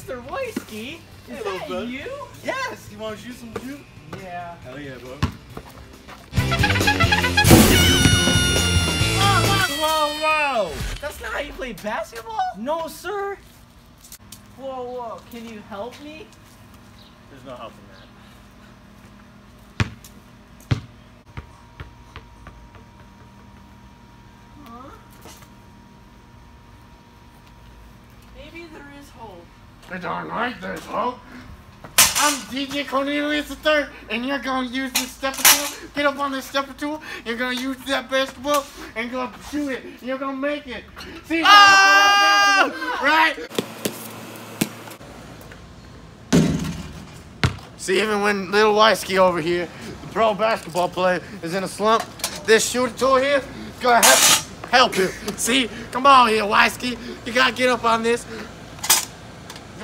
Ski? Is Hey, that bud. you? Yes! You want to shoot some shoot? Yeah. Hell yeah, bro. Whoa, whoa! That's not how you play basketball? No, sir. Whoa, whoa. Can you help me? There's no helping that. Huh? Maybe there is hope. I don't like this, hope. I'm DJ Cornelius III, and you're gonna use this stepper tool. Get up on this stepper tool. You're gonna use that basketball and go shoot it. You're gonna make it. See, ah! right? See, even when little Wisky over here, the pro basketball player, is in a slump, this shooter tool here is gonna help, help him. See, come on here, Wisky. You gotta get up on this.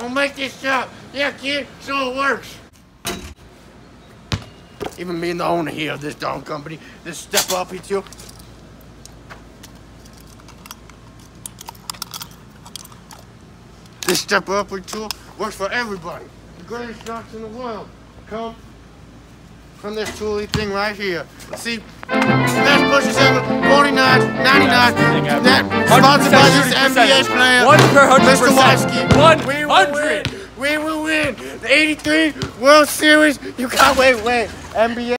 Gonna make this shot. Yeah, kid, so it works. Even being the owner here of this dog company, this step up here too. This step up here too works for everybody. The greatest shots in the world come from this tooly thing right here. See, best pushes ever, 49, 99. That sponsored by this 100% NBA player, One per hundred Mr. percent. One We will hundred. win. We will win. The 83 World Series. You can't wait, wait. NBA.